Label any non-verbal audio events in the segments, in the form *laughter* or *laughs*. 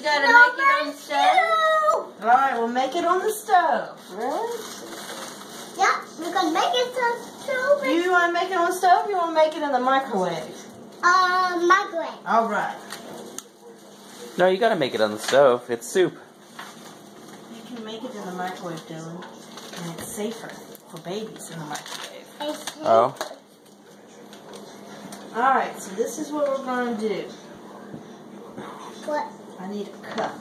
you gotta make it on the stove? All right, we'll make it on the stove. Really? Yeah, we're gonna make it to the stove. You want to make it on the stove or you want to make it in the microwave? Uh, microwave. All right. No, you gotta make it on the stove. It's soup. You can make it in the microwave, Dylan. And it's safer for babies in the microwave. It's Oh. All right, so this is what we're going to do. What? I need a cup.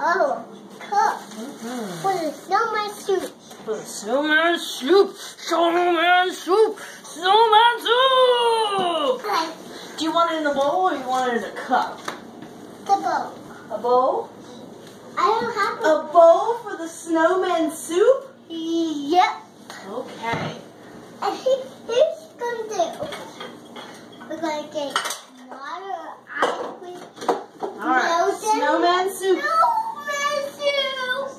Oh, cup Mm-hmm. for the snowman soup. For the snowman soup. Snowman soup. Snowman soup. Okay, Do you want it in a bowl or you want it in a cup? the bowl. A bowl? I don't have a. A bowl for the snowman soup? Yep. Okay. And he, here's gonna do. We're gonna get water, ice cream. All right. Snowman soup. Snowman soup.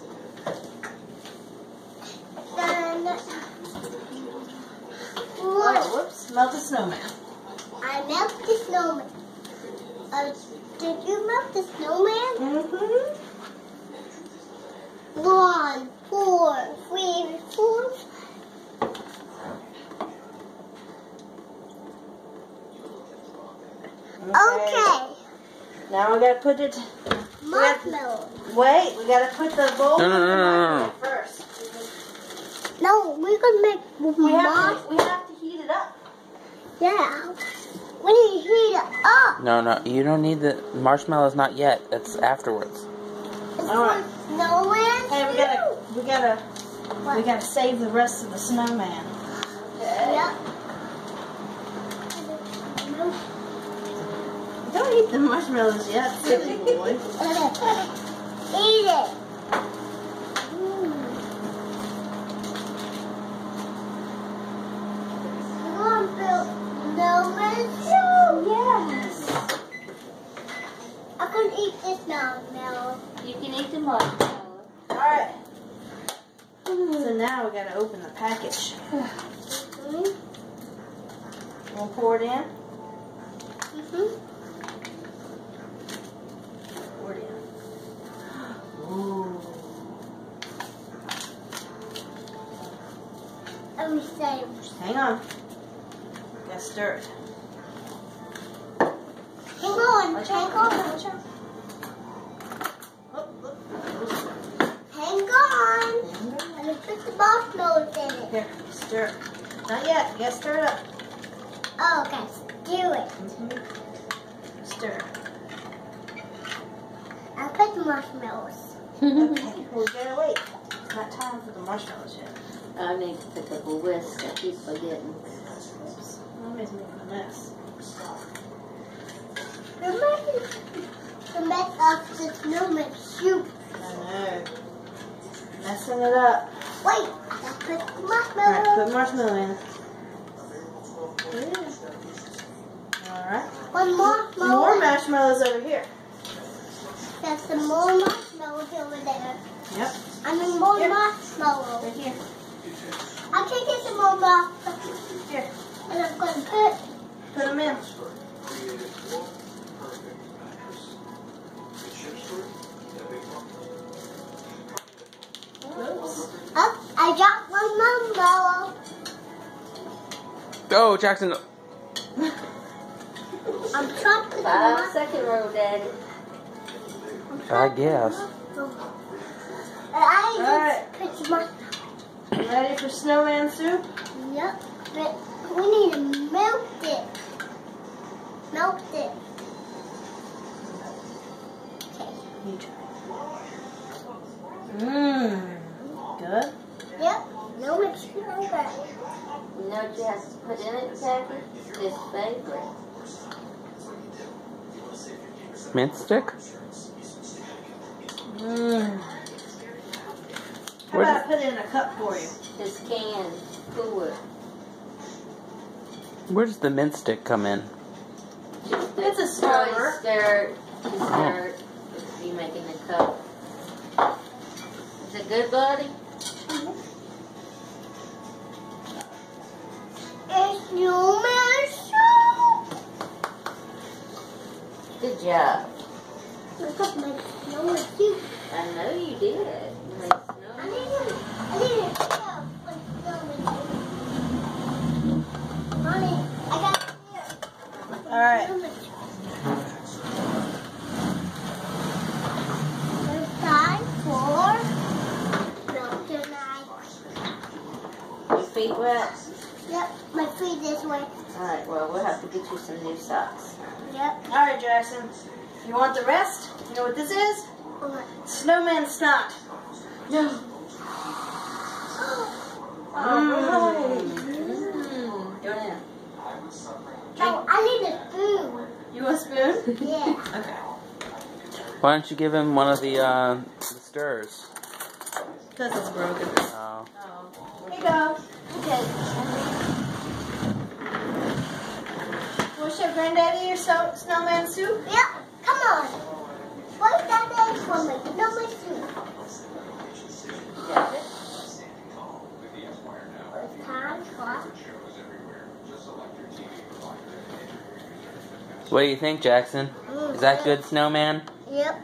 Then. Oh, What? whoops. Melt the snowman. I melt the snowman. Uh, did you melt the snowman? Mm-hmm. One, four, three, four. Okay. Now we gotta put it. Marshmallow. Wait, we gotta put the bowl No, no, no, no, no. first. No, we're gonna make We have, marshmallow. to, we have to heat it up. Yeah. We need to heat it up. No, no, you don't need the marshmallows. Not yet. It's afterwards. It's All right. for snowman Hey, we gotta, we gotta, we gotta save the rest of the snowman. Yep. Don't eat the marshmallows yet, silly boy. *laughs* Eat it. Mm. You want to build snowman soup? Yes. I can eat this now, Mel. You can eat the marshmallow. All right. So now we gotta open the package. Mm-hmm. We'll pour it in. Mm-hmm. Pour it in. Ooh. And we say, Hang on. Gotta stir it. hang on, Watch hang out. on, Watch out. Oh, look. hang on. And we put the marshmallows in it. Here, stir it. Not yet. You gotta stir it up. Oh, okay. Do it. Mm-hmm. Stir. I put the marshmallows. Okay. *laughs* Well, we gotta wait. It's not time for the marshmallows yet. I need to pick up a whisk. I keep forgetting. Oops. Mommy's making a mess. We're making the mess of the snowman soup. I know. Messing it up. Wait, I put the Alright, marshmallows. put marshmallow in. Alright. One marshmallow. More marshmallows over here. There's some more marshmallows over there. Yep. I mean more Here. marshmallows. Right here. I can get some more marshmallows. Here. And I'm going to put Put them in. Got one. Oh, Jaxon. I'm trying to put the Five mar- second roll, Daddy. I'm I trying to put the guess. marshmallow. And I Alright. just put the marshmallow. Ready for snowman soup? Yep. But we need to melt it. Melt it. Okay. You try. Mmm. Good. Yep. No, it's sugar. You know what you have to put in it, Jackie? His favorite. Mint stick? Mmm. How Where's about I put it in a cup for you? His can cooler. Where does the mint stick come in? It's a Probably stirrer. stir it. You stir it. If you making the cup. Is it good, buddy? Snowman soup. Good job. Look at my snowman suit. I know you did. You made I snowman. didn't, I didn't have my. Mommy, I got it here. All right. Snowman suit. It's time for mountain ice. Your feet wet? Yep, my feet this way. Alright, well, we'll have to get you some new socks. Yep. All right, Jaxon. You want the rest? You know what this is? Alright. Snowman snot. No. *gasps* Alright. Mm. Go down. No, I need a spoon. You want a spoon? Yeah. *laughs* Okay. Why don't you give him one of the, uh, the stirs? Because it's broken. Oh. Oh. Here you go. Okay. Want to Granddaddy your so- snowman suit? Yep. Come on. What's that name for me? Number two. Got it? It's time for What do you think, Jaxon? Is that good, snowman? Yep.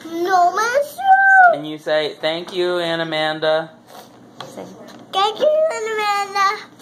Snowman suit. And you say, thank you, Aunt Amanda. Thank you, Aunt Amanda.